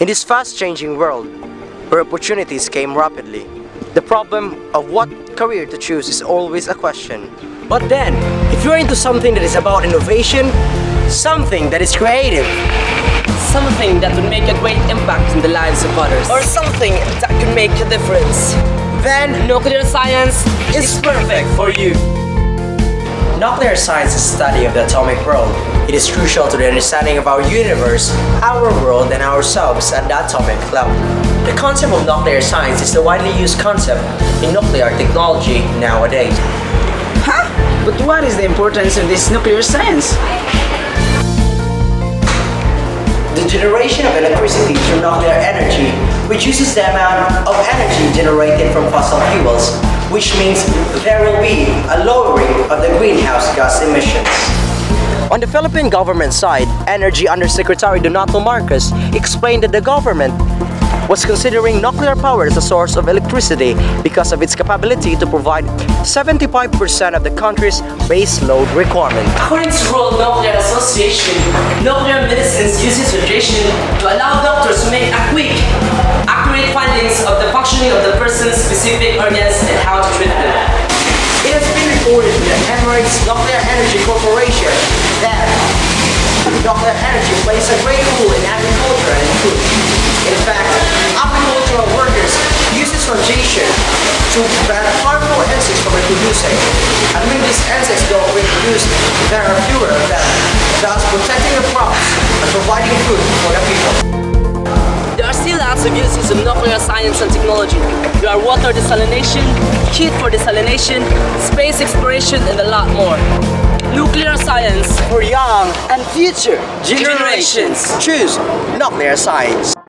In this fast-changing world, where opportunities came rapidly, the problem of what career to choose is always a question. But then, if you're into something that is about innovation, something that is creative, Something that would make a great impact in the lives of others. or something that could make a difference. then nuclear science is perfect for you. Nuclear science is the study of the atomic world. It is crucial to the understanding of our universe, our world, and ourselves at the atomic level. The concept of nuclear science is the widely used concept in nuclear technology nowadays. Huh? But what is the importance of this nuclear science? The generation of electricity through nuclear energy reduces the amount of energy generated from fossil fuels, which means there will be a lowering of the greenhouse gas emissions. On the Philippine government side, Energy Undersecretary Donato Marcos explained that the government was considering nuclear power as a source of electricity because of its capability to provide 75% of the country's base load requirement. According to World Nuclear Association, nuclear medicines uses radiation to allow doctors to make a quick, accurate findings of the functioning of the person's specific organs Emirates Nuclear Energy Corporation that nuclear energy plays a great role in agriculture and food. In fact, agricultural workers use this radiation to prevent harmful insects from reproducing. And when these insects don't reproduce, there are fewer of them, thus protecting the crops and providing food for the people. Uses of nuclear science and technology. There are water desalination, heat for desalination, space exploration, and a lot more. Nuclear science For young and future generations, choose nuclear science.